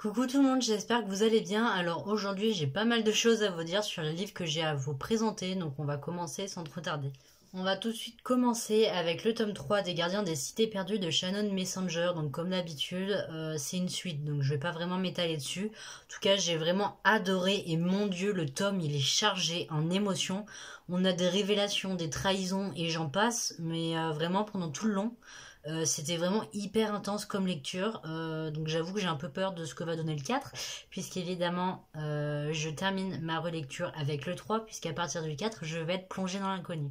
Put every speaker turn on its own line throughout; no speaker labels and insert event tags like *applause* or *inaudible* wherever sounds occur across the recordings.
Coucou tout le monde, j'espère que vous allez bien. Alors aujourd'hui j'ai pas mal de choses à vous dire sur le livre que j'ai à vous présenter, donc on va commencer sans trop tarder. On va tout de suite commencer avec le tome 3 des Gardiens des Cités Perdues de Shannon Messenger. Donc comme d'habitude, euh, c'est une suite, donc je vais pas vraiment m'étaler dessus. En tout cas, j'ai vraiment adoré et mon dieu, le tome, il est chargé en émotions. On a des révélations, des trahisons et j'en passe, mais euh, vraiment pendant tout le long. Euh, c'était vraiment hyper intense comme lecture, euh, donc j'avoue que j'ai un peu peur de ce que va donner le 4, puisqu'évidemment euh, je termine ma relecture avec le 3, puisqu'à partir du 4 je vais être plongée dans l'inconnu.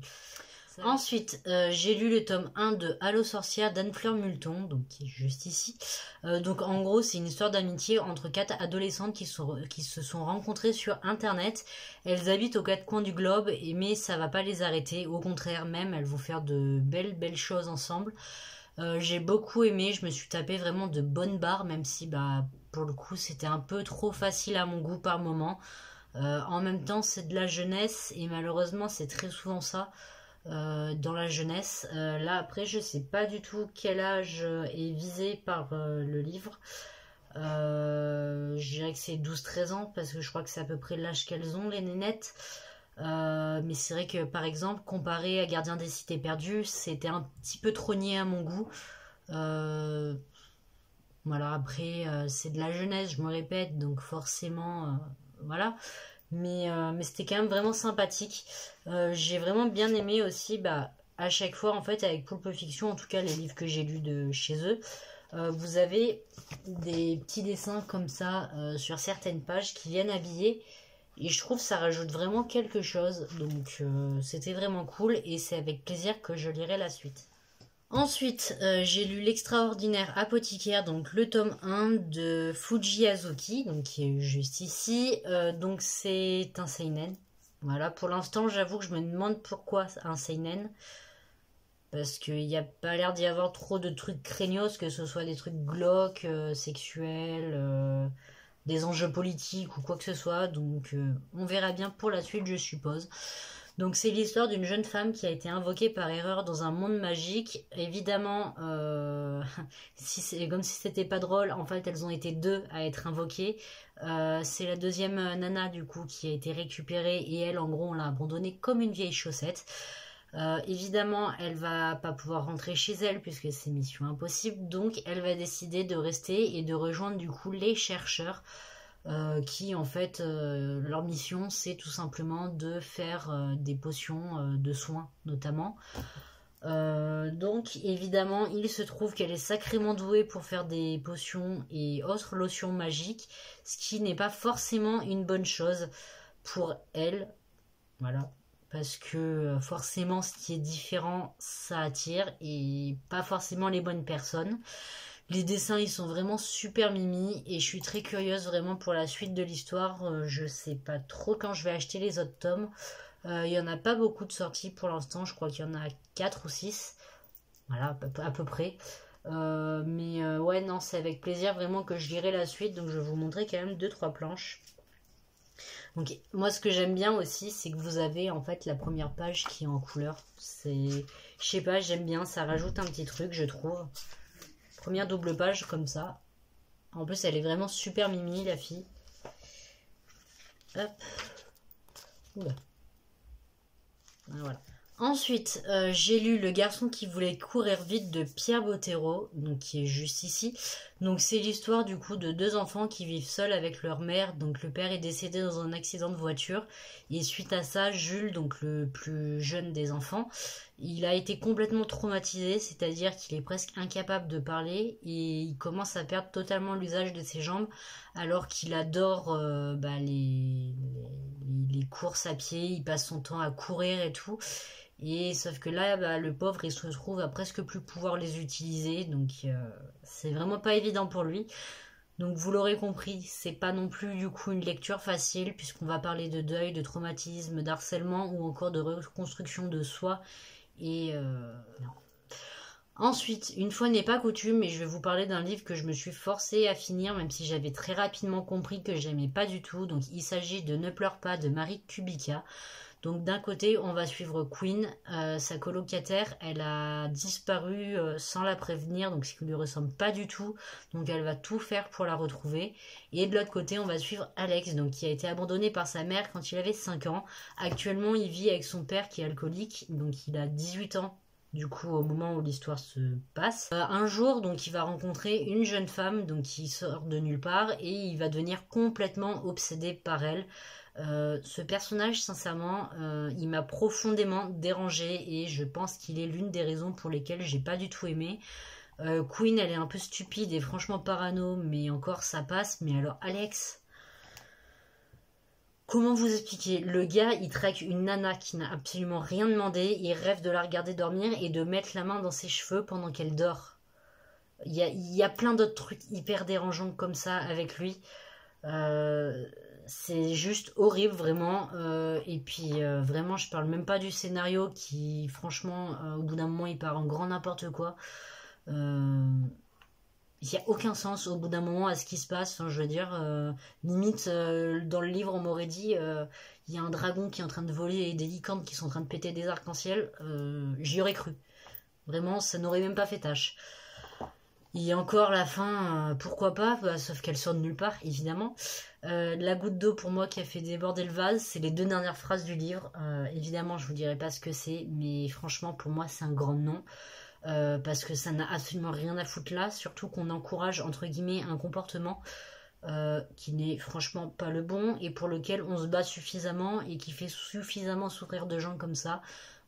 Ensuite, j'ai lu le tome 1 de Allo sorcière d'Anne-Fleur Multon, donc qui est juste ici. donc en gros, c'est une histoire d'amitié entre quatre adolescentes qui, qui, se sont rencontrées sur Internet. Elles habitent aux quatre coins du globe, mais ça va pas les arrêter. Au contraire, même, elles vont faire de belles, belles choses ensemble. Euh, j'ai beaucoup aimé, je me suis tapé vraiment de bonnes barres, même si bah pour le coup c'était un peu trop facile à mon goût par moment. Euh, en même temps c'est de la jeunesse et malheureusement c'est très souvent ça euh, dans la jeunesse. là après je sais pas du tout quel âge est visé par le livre. je dirais que c'est 12-13 ans parce que je crois que c'est à peu près l'âge qu'elles ont les nénettes. Euh, mais c'est vrai que par exemple, comparé à Gardien des Cités Perdues, c'était un petit peu trogné à mon goût. Euh, voilà, après, euh, c'est de la jeunesse, je me répète, donc forcément, voilà. Mais, mais c'était quand même vraiment sympathique. j'ai vraiment bien aimé aussi, bah, à chaque fois, en fait, avec Pulp Fiction, en tout cas les livres que j'ai lus de chez eux, vous avez des petits dessins comme ça sur certaines pages qui viennent habiller et je trouve que ça rajoute vraiment quelque chose. Donc euh, c'était vraiment cool et c'est avec plaisir que je lirai la suite. Ensuite, euh, j'ai lu l'extraordinaire apothicaire, donc le tome 1 de Fuji Azuki, donc qui est juste ici. Euh, donc c'est un seinen. Voilà, pour l'instant, j'avoue que je me demande pourquoi un seinen. Parce qu'il n'y a pas l'air d'y avoir trop de trucs craignos, que ce soit des trucs glauques, sexuels des enjeux politiques ou quoi que ce soit. Donc euh, on verra bien pour la suite, je suppose. Donc c'est l'histoire d'une jeune femme qui a été invoquée par erreur dans un monde magique. Évidemment, euh, *laughs* si c'est comme si c'était pas drôle, en fait elles ont été deux à être invoquées. Euh, c'est la deuxième nana du coup qui a été récupérée et elle en gros on l'a abandonnée comme une vieille chaussette. Euh, évidemment, elle va pas pouvoir rentrer chez elle puisque c'est mission impossible, donc elle va décider de rester et de rejoindre du coup les chercheurs euh, qui en fait euh, leur mission c'est tout simplement de faire des potions de soins notamment. donc évidemment il se trouve qu'elle est sacrément douée pour faire des potions et autres lotions magiques, ce qui n'est pas forcément une bonne chose pour elle. Voilà, parce que euh, forcément ce qui est différent ça attire et pas forcément les bonnes personnes. Les dessins ils sont vraiment super mimi et je suis très curieuse vraiment pour la suite de l'histoire. Euh, je sais pas trop quand je vais acheter les autres tomes. Euh, il y en a pas beaucoup de sorties pour l'instant, je crois qu'il y en a 4 ou 6. Voilà, à peu près. mais ouais, non, c'est avec plaisir vraiment que je lirai la suite. Donc je vais vous montrer quand même 2-3 planches. Donc moi ce que j'aime bien aussi c'est que vous avez en fait la première page qui est en couleur. C'est je sais pas, j'aime bien, ça rajoute un petit truc je trouve. Première double page comme ça. En plus elle est vraiment super mimi la fille. Hop. Oula. Voilà. Ensuite, euh, j'ai lu Le garçon qui voulait courir vite de Pierre Bottero, donc qui est juste ici. Donc c'est l'histoire du coup de deux enfants qui vivent seuls avec leur mère. Donc le père est décédé dans un accident de voiture et suite à ça, Jules, donc le plus jeune des enfants, il a été complètement traumatisé, c'est-à-dire qu'il est presque incapable de parler et il commence à perdre totalement l'usage de ses jambes alors qu'il adore euh, bah, les, les courses à pied, il passe son temps à courir et tout. Et sauf que là, bah, le pauvre, il se retrouve à presque plus pouvoir les utiliser, donc euh, c'est vraiment pas évident pour lui. Donc vous l'aurez compris, c'est pas non plus du coup une lecture facile puisqu'on va parler de deuil, de traumatisme, d'harcèlement ou encore de reconstruction de soi. Et euh, Ensuite, une fois n'est pas coutume, mais je vais vous parler d'un livre que je me suis forcée à finir, même si j'avais très rapidement compris que j'aimais pas du tout. Donc il s'agit de Ne pleure pas de Marie Kubica. Donc d'un côté, on va suivre Queen, euh, sa colocataire, elle a disparu euh, sans la prévenir, donc ce qui ne lui ressemble pas du tout. Donc elle va tout faire pour la retrouver. Et de l'autre côté, on va suivre Alex, donc qui a été abandonné par sa mère quand il avait 5 ans. Actuellement, il vit avec son père qui est alcoolique, donc il a 18 ans du coup au moment où l'histoire se passe. Euh, un jour, donc il va rencontrer une jeune femme donc qui sort de nulle part et il va devenir complètement obsédé par elle. Euh, ce personnage, sincèrement, euh, il m'a profondément dérangé et je pense qu'il est l'une des raisons pour lesquelles j'ai pas du tout aimé. Queen, elle est un peu stupide et franchement parano, mais encore ça passe. Mais alors Alex, Comment vous expliquer Le gars, il traque une nana qui n'a absolument rien demandé, il rêve de la regarder dormir et de mettre la main dans ses cheveux pendant qu'elle dort. Il y a, plein d'autres trucs hyper dérangeants comme ça avec lui. Euh, c'est juste horrible, vraiment. Euh, et puis, euh, vraiment, je parle même pas du scénario qui, franchement, au bout d'un moment, il part en grand n'importe quoi il n'y a aucun sens au bout d'un moment à ce qui se passe. je veux dire, euh, limite, euh, dans le livre, on m'aurait dit euh, il y a un dragon qui est en train de voler et des licornes qui sont en train de péter des arcs-en-ciel. J'y aurais cru. Vraiment, ça n'aurait même pas fait tâche. A encore la fin, pourquoi pas, bah, sauf qu'elle sort de nulle part, évidemment. la goutte d'eau pour moi qui a fait déborder le vase, c'est les deux dernières phrases du livre. évidemment, je vous dirai pas ce que c'est, mais franchement, pour moi, c'est un grand nom. Euh, parce que ça n'a absolument rien à foutre là, surtout qu'on encourage entre guillemets un comportement euh, qui n'est franchement pas le bon et pour lequel on se bat suffisamment et qui fait suffisamment souffrir de gens comme ça.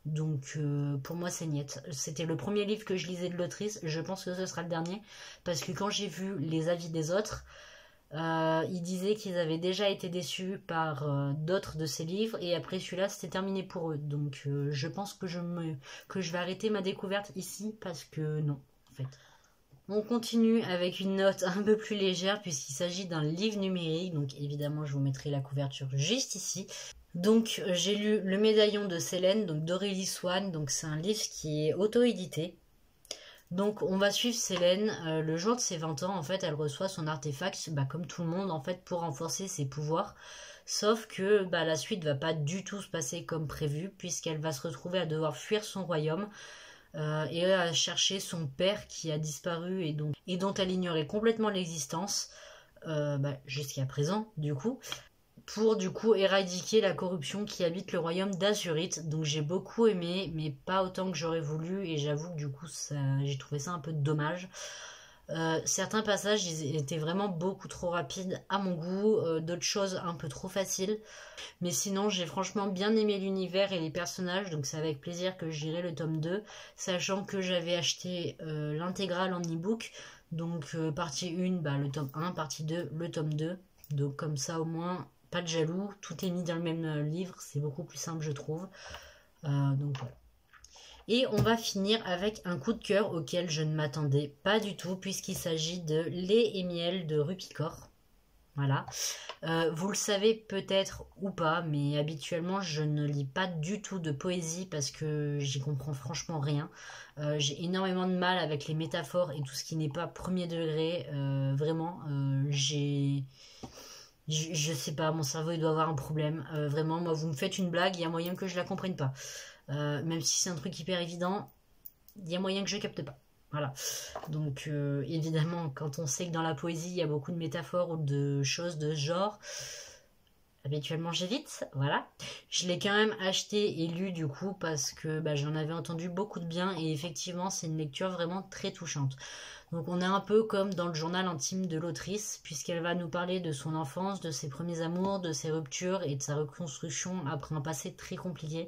Donc euh, pour moi c'est niette. C'était le premier livre que je lisais de l'autrice, je pense que ce sera le dernier, parce que quand j'ai vu les avis des autres, euh, ils disaient qu'ils avaient déjà été déçus par euh, d'autres de ces livres et après celui-là c'était terminé pour eux. Donc je pense que je, que je vais arrêter ma découverte ici parce que non, en fait. On continue avec une note un peu plus légère puisqu'il s'agit d'un livre numérique. Donc évidemment je vous mettrai la couverture juste ici. Donc j'ai lu Le médaillon de Célène, donc d'Aurélie Swann. Donc c'est un livre qui est auto-édité. Donc on va suivre Célène. Euh, le jour de ses 20 ans, en fait, elle reçoit son artefact, bah, comme tout le monde, en fait, pour renforcer ses pouvoirs. Sauf que bah, la suite va pas du tout se passer comme prévu, puisqu'elle va se retrouver à devoir fuir son royaume. Euh, et à chercher son père qui a disparu et, et dont elle ignorait complètement l'existence euh, bah, jusqu'à présent du coup pour du coup éradiquer la corruption qui habite le royaume d'Azurite. Donc j'ai beaucoup aimé, mais pas autant que j'aurais voulu, et j'avoue que du coup j'ai trouvé ça un peu dommage. Euh, certains passages étaient vraiment beaucoup trop rapides à mon goût, euh, d'autres choses un peu trop faciles. Mais sinon, j'ai franchement bien aimé l'univers et les personnages, donc c'est avec plaisir que j'irai le tome 2, sachant que j'avais acheté euh, l'intégrale en e-book. Donc partie 1, bah, le tome 1, partie 2, le tome 2. Donc comme ça au moins, pas de jaloux, tout est mis dans le même euh, livre, c'est beaucoup plus simple je trouve. Euh, donc voilà. Et on va finir avec un coup de cœur auquel je ne m'attendais pas du tout, puisqu'il s'agit de Lait et miel de Rupicor. Voilà. Euh, vous le savez peut-être ou pas, mais habituellement je ne lis pas du tout de poésie parce que j'y comprends franchement rien. J'ai énormément de mal avec les métaphores et tout ce qui n'est pas premier degré. vraiment, j'ai je, sais pas, mon cerveau il doit avoir un problème. Euh, vraiment, moi vous me faites une blague, il y a moyen que je la comprenne pas. Euh, même si c'est un truc hyper évident, il y a moyen que je capte pas. Voilà. Donc euh, évidemment, quand on sait que dans la poésie il y a beaucoup de métaphores ou de choses de ce genre, habituellement j'évite. Voilà. Je l'ai quand même acheté et lu du coup parce que bah, j'en avais entendu beaucoup de bien et effectivement c'est une lecture vraiment très touchante. Donc on est un peu comme dans le journal intime de l'autrice, puisqu'elle va nous parler de son enfance, de ses premiers amours, de ses ruptures et de sa reconstruction après un passé très compliqué,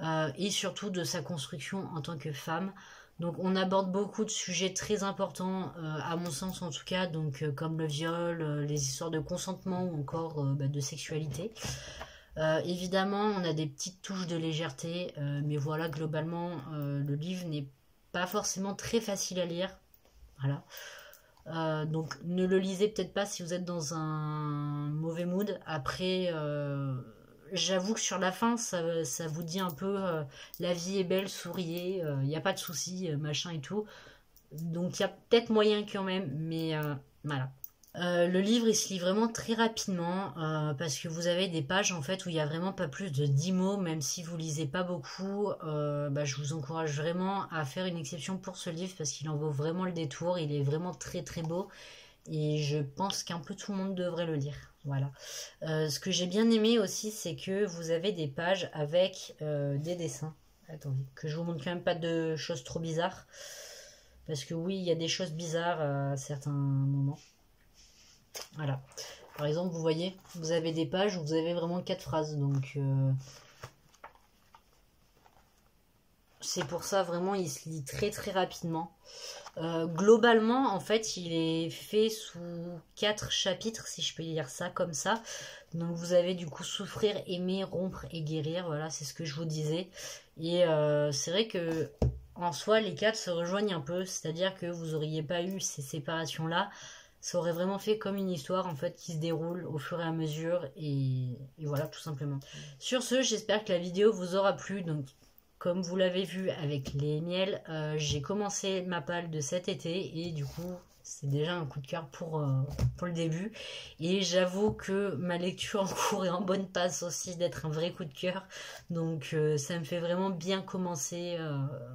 euh, et surtout de sa construction en tant que femme. Donc on aborde beaucoup de sujets très importants, euh, à mon sens en tout cas, donc euh, comme le viol, les histoires de consentement ou encore bah, de sexualité. évidemment, on a des petites touches de légèreté, mais voilà, globalement, le livre n'est pas forcément très facile à lire. Voilà. Euh, donc ne le lisez peut-être pas si vous êtes dans un mauvais mood. Après, euh, j'avoue que sur la fin, ça, vous dit un peu euh, la vie est belle, souriez, il n'y a pas de soucis, machin et tout. Donc il y a peut-être moyen quand même, mais voilà. Euh, le livre il se lit vraiment très rapidement euh, parce que vous avez des pages en fait où il y a vraiment pas plus de 10 mots même si vous lisez pas beaucoup euh, bah, je vous encourage vraiment à faire une exception pour ce livre parce qu'il en vaut vraiment le détour il est vraiment très très beau et je pense qu'un peu tout le monde devrait le lire voilà ce que j'ai bien aimé aussi c'est que vous avez des pages avec des dessins attendez que je vous montre quand même pas de choses trop bizarres parce que oui il y a des choses bizarres à certains moments voilà. Par exemple, vous voyez, vous avez des pages où vous avez vraiment quatre phrases. Donc, euh, c'est pour ça, vraiment, il se lit très très rapidement. Euh, globalement, en fait, il est fait sous quatre chapitres, si je peux dire ça comme ça. Donc, vous avez du coup souffrir, aimer, rompre et guérir. Voilà, c'est ce que je vous disais. Et euh, c'est vrai que en soi, les quatre se rejoignent un peu. C'est-à-dire que vous n'auriez pas eu ces séparations-là ça aurait vraiment fait comme une histoire en fait qui se déroule au fur et à mesure et, voilà tout simplement. Sur ce, j'espère que la vidéo vous aura plu. Donc comme vous l'avez vu avec les miels, euh, j'ai commencé ma palle de cet été et du coup c'est déjà un coup de cœur pour, euh, le début. Et j'avoue que ma lecture en cours est en bonne passe aussi d'être un vrai coup de cœur. Donc euh, ça me fait vraiment bien commencer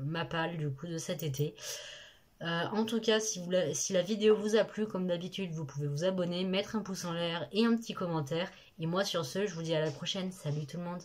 ma palle du coup de cet été. En tout cas, si, si la vidéo vous a plu, comme d'habitude, vous pouvez vous abonner, mettre un pouce en l'air et un petit commentaire. Et moi, sur ce, je vous dis à la prochaine. Salut tout le monde